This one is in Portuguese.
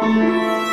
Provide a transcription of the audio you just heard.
Música